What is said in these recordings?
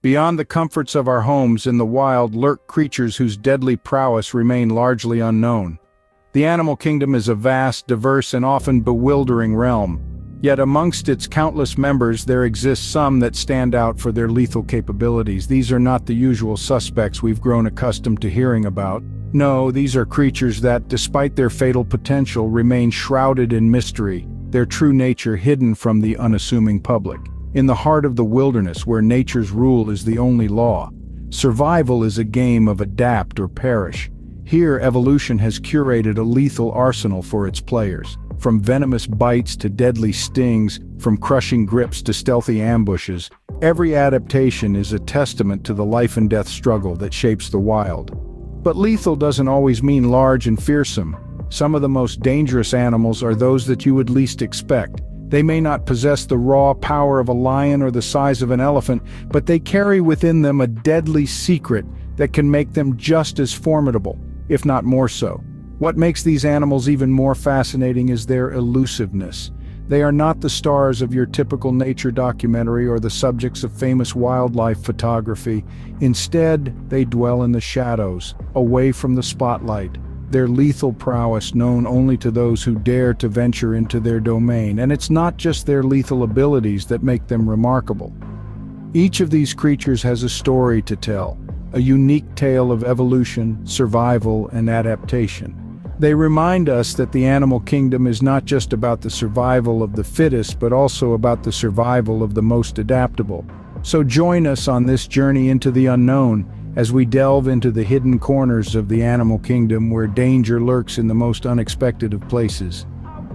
Beyond the comforts of our homes in the wild lurk creatures whose deadly prowess remain largely unknown. The animal kingdom is a vast, diverse, and often bewildering realm. Yet amongst its countless members there exist some that stand out for their lethal capabilities. These are not the usual suspects we've grown accustomed to hearing about. No, these are creatures that, despite their fatal potential, remain shrouded in mystery, their true nature hidden from the unassuming public. In the heart of the wilderness where nature's rule is the only law, survival is a game of adapt or perish. Here evolution has curated a lethal arsenal for its players. From venomous bites to deadly stings, from crushing grips to stealthy ambushes, every adaptation is a testament to the life and death struggle that shapes the wild. But lethal doesn't always mean large and fearsome. Some of the most dangerous animals are those that you would least expect. They may not possess the raw power of a lion or the size of an elephant, but they carry within them a deadly secret that can make them just as formidable, if not more so. What makes these animals even more fascinating is their elusiveness. They are not the stars of your typical nature documentary or the subjects of famous wildlife photography. Instead, they dwell in the shadows, away from the spotlight, their lethal prowess known only to those who dare to venture into their domain. And it's not just their lethal abilities that make them remarkable. Each of these creatures has a story to tell, a unique tale of evolution, survival, and adaptation. They remind us that the animal kingdom is not just about the survival of the fittest, but also about the survival of the most adaptable. So join us on this journey into the unknown as we delve into the hidden corners of the animal kingdom where danger lurks in the most unexpected of places.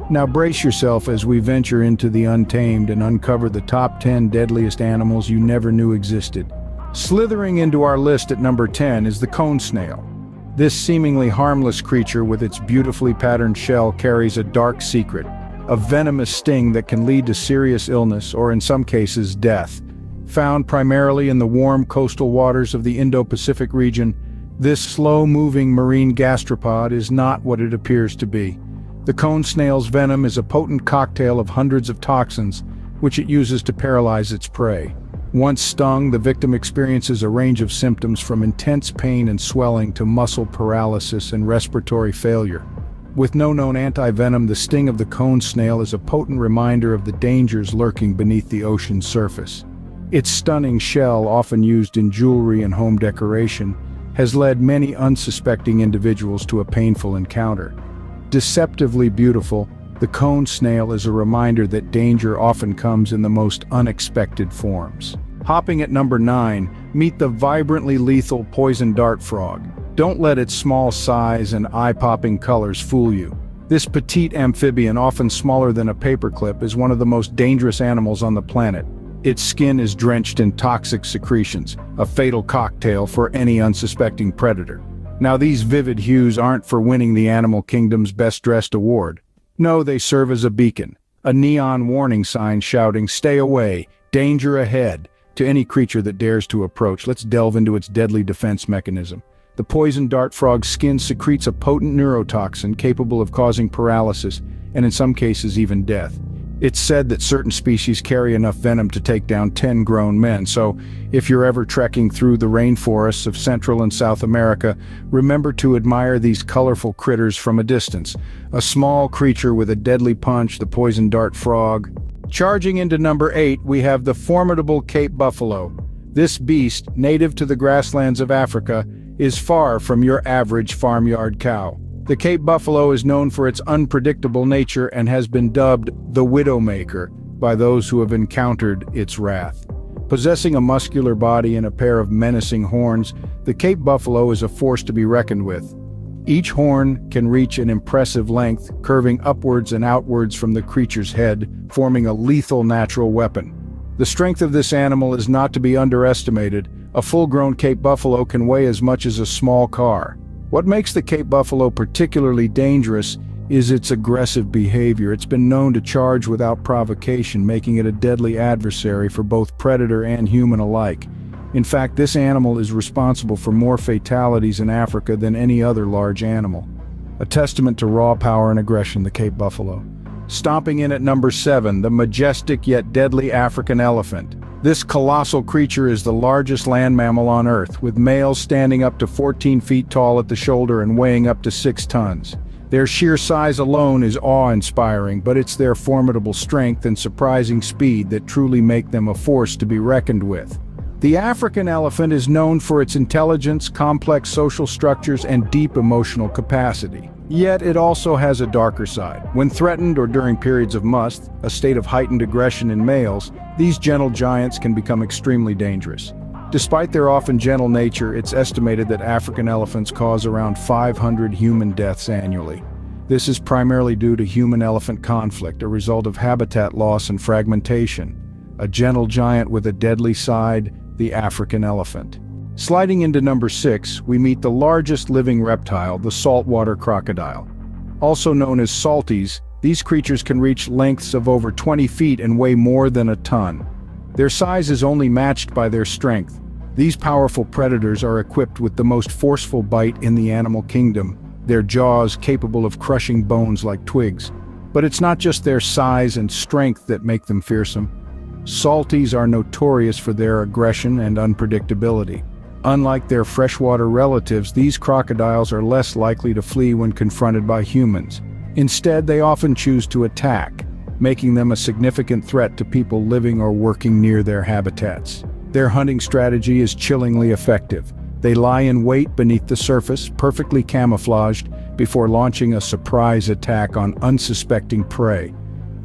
Now brace yourself as we venture into the untamed and uncover the top 10 deadliest animals you never knew existed. Slithering into our list at number 10 is the cone snail. This seemingly harmless creature with its beautifully patterned shell carries a dark secret, a venomous sting that can lead to serious illness or in some cases death. Found primarily in the warm coastal waters of the Indo-Pacific region, this slow-moving marine gastropod is not what it appears to be. The cone snail's venom is a potent cocktail of hundreds of toxins, which it uses to paralyze its prey. Once stung, the victim experiences a range of symptoms from intense pain and swelling to muscle paralysis and respiratory failure. With no known anti-venom, the sting of the cone snail is a potent reminder of the dangers lurking beneath the ocean's surface. Its stunning shell, often used in jewelry and home decoration, has led many unsuspecting individuals to a painful encounter. Deceptively beautiful, the cone snail is a reminder that danger often comes in the most unexpected forms. Hopping at number 9, meet the vibrantly lethal poison dart frog. Don't let its small size and eye-popping colors fool you. This petite amphibian, often smaller than a paperclip, is one of the most dangerous animals on the planet. Its skin is drenched in toxic secretions, a fatal cocktail for any unsuspecting predator. Now these vivid hues aren't for winning the animal kingdom's best-dressed award. No, they serve as a beacon, a neon warning sign shouting, stay away, danger ahead, to any creature that dares to approach. Let's delve into its deadly defense mechanism. The poison dart frog's skin secretes a potent neurotoxin capable of causing paralysis, and in some cases even death. It's said that certain species carry enough venom to take down 10 grown men, so if you're ever trekking through the rainforests of Central and South America, remember to admire these colorful critters from a distance. A small creature with a deadly punch, the poison dart frog. Charging into number 8, we have the formidable Cape buffalo. This beast, native to the grasslands of Africa, is far from your average farmyard cow. The Cape buffalo is known for its unpredictable nature and has been dubbed the Widowmaker by those who have encountered its wrath. Possessing a muscular body and a pair of menacing horns, the Cape buffalo is a force to be reckoned with. Each horn can reach an impressive length, curving upwards and outwards from the creature's head, forming a lethal natural weapon. The strength of this animal is not to be underestimated. A full-grown Cape buffalo can weigh as much as a small car. What makes the Cape Buffalo particularly dangerous is its aggressive behavior. It's been known to charge without provocation, making it a deadly adversary for both predator and human alike. In fact, this animal is responsible for more fatalities in Africa than any other large animal. A testament to raw power and aggression, the Cape Buffalo. Stomping in at number 7, the majestic yet deadly African elephant. This colossal creature is the largest land mammal on Earth, with males standing up to 14 feet tall at the shoulder and weighing up to 6 tons. Their sheer size alone is awe-inspiring, but it's their formidable strength and surprising speed that truly make them a force to be reckoned with. The African elephant is known for its intelligence, complex social structures, and deep emotional capacity. Yet it also has a darker side. When threatened or during periods of musth, a state of heightened aggression in males, these gentle giants can become extremely dangerous. Despite their often gentle nature, it's estimated that African elephants cause around 500 human deaths annually. This is primarily due to human-elephant conflict, a result of habitat loss and fragmentation. A gentle giant with a deadly side, the African elephant. Sliding into number 6, we meet the largest living reptile, the saltwater crocodile. Also known as salties, these creatures can reach lengths of over 20 feet and weigh more than a ton. Their size is only matched by their strength, these powerful predators are equipped with the most forceful bite in the animal kingdom, their jaws capable of crushing bones like twigs. But it's not just their size and strength that make them fearsome. Salties are notorious for their aggression and unpredictability. Unlike their freshwater relatives, these crocodiles are less likely to flee when confronted by humans. Instead, they often choose to attack, making them a significant threat to people living or working near their habitats. Their hunting strategy is chillingly effective. They lie in wait beneath the surface, perfectly camouflaged, before launching a surprise attack on unsuspecting prey.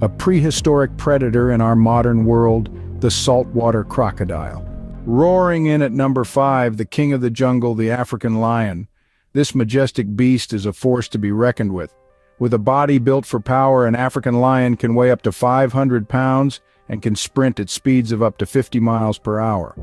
A prehistoric predator in our modern world, the saltwater crocodile. Roaring in at number 5, the king of the jungle, the African lion. This majestic beast is a force to be reckoned with. With a body built for power, an African lion can weigh up to 500 pounds and can sprint at speeds of up to 50 miles per hour.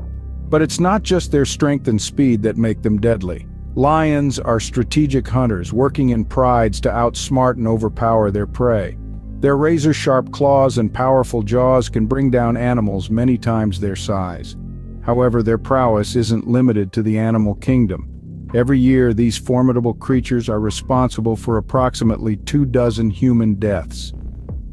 But it's not just their strength and speed that make them deadly. Lions are strategic hunters working in prides to outsmart and overpower their prey. Their razor-sharp claws and powerful jaws can bring down animals many times their size. However, their prowess isn't limited to the animal kingdom. Every year, these formidable creatures are responsible for approximately two dozen human deaths.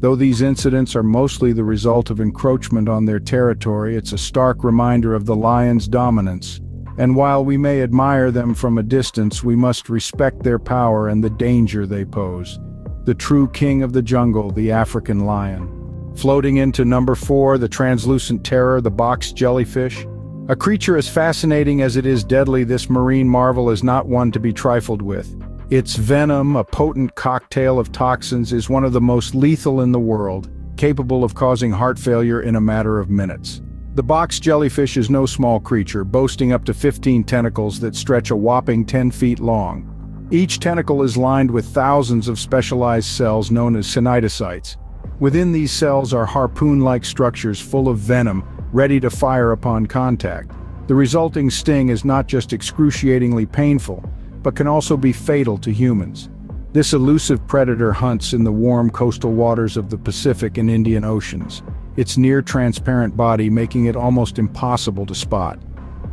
Though these incidents are mostly the result of encroachment on their territory, it's a stark reminder of the lion's dominance. And while we may admire them from a distance, we must respect their power and the danger they pose. The true king of the jungle, the African lion. Floating into number four, the translucent terror, the box jellyfish. A creature as fascinating as it is deadly, this marine marvel is not one to be trifled with. Its venom, a potent cocktail of toxins, is one of the most lethal in the world, capable of causing heart failure in a matter of minutes. The box jellyfish is no small creature, boasting up to 15 tentacles that stretch a whopping 10 feet long. Each tentacle is lined with thousands of specialized cells known as cnidocytes. Within these cells are harpoon-like structures full of venom, ready to fire upon contact. The resulting sting is not just excruciatingly painful, but can also be fatal to humans. This elusive predator hunts in the warm coastal waters of the Pacific and Indian Oceans, its near-transparent body making it almost impossible to spot.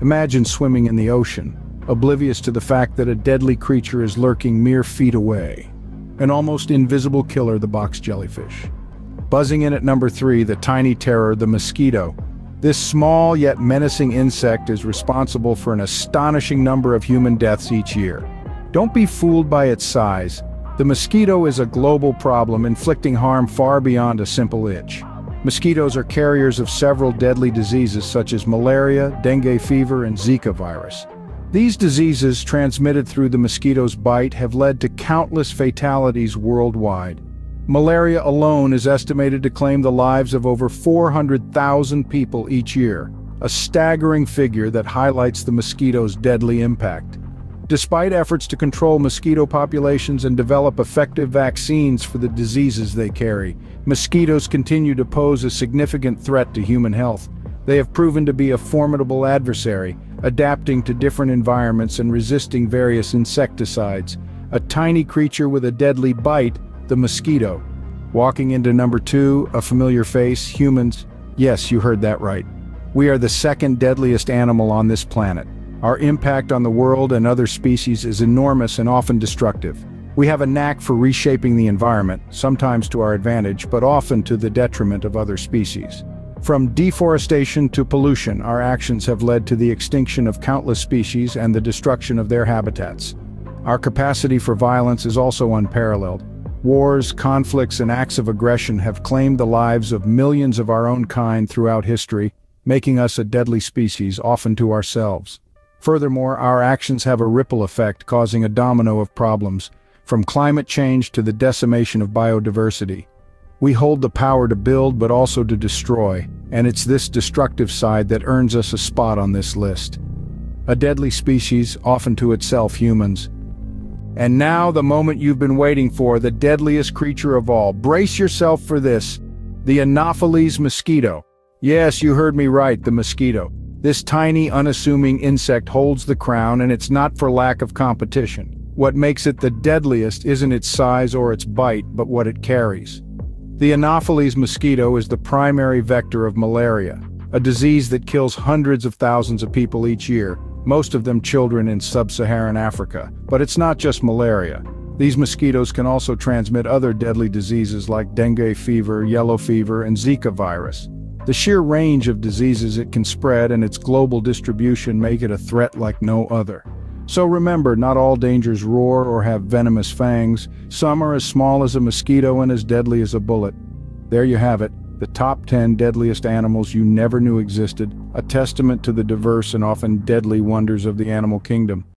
Imagine swimming in the ocean, oblivious to the fact that a deadly creature is lurking mere feet away. An almost invisible killer, the box jellyfish. Buzzing in at number three, the tiny terror, the mosquito, this small yet menacing insect is responsible for an astonishing number of human deaths each year. Don't be fooled by its size. The mosquito is a global problem inflicting harm far beyond a simple itch. Mosquitoes are carriers of several deadly diseases such as malaria, dengue fever, and Zika virus. These diseases, transmitted through the mosquito's bite, have led to countless fatalities worldwide. Malaria alone is estimated to claim the lives of over 400,000 people each year, a staggering figure that highlights the mosquito's deadly impact. Despite efforts to control mosquito populations and develop effective vaccines for the diseases they carry, mosquitoes continue to pose a significant threat to human health. They have proven to be a formidable adversary, adapting to different environments and resisting various insecticides. A tiny creature with a deadly bite the mosquito. Walking into number two, a familiar face, humans. Yes, you heard that right. We are the second deadliest animal on this planet. Our impact on the world and other species is enormous and often destructive. We have a knack for reshaping the environment, sometimes to our advantage, but often to the detriment of other species. From deforestation to pollution, our actions have led to the extinction of countless species and the destruction of their habitats. Our capacity for violence is also unparalleled. Wars, conflicts, and acts of aggression have claimed the lives of millions of our own kind throughout history, making us a deadly species, often to ourselves. Furthermore, our actions have a ripple effect causing a domino of problems, from climate change to the decimation of biodiversity. We hold the power to build but also to destroy, and it's this destructive side that earns us a spot on this list. A deadly species, often to itself humans. And now the moment you've been waiting for, the deadliest creature of all. Brace yourself for this. The Anopheles mosquito. Yes, you heard me right, the mosquito. This tiny, unassuming insect holds the crown and it's not for lack of competition. What makes it the deadliest isn't its size or its bite, but what it carries. The Anopheles mosquito is the primary vector of malaria, a disease that kills hundreds of thousands of people each year, most of them children in sub-Saharan Africa. But it's not just malaria. These mosquitoes can also transmit other deadly diseases like dengue fever, yellow fever, and Zika virus. The sheer range of diseases it can spread and its global distribution make it a threat like no other. So remember, not all dangers roar or have venomous fangs. Some are as small as a mosquito and as deadly as a bullet. There you have it, the top 10 deadliest animals you never knew existed, a testament to the diverse and often deadly wonders of the animal kingdom.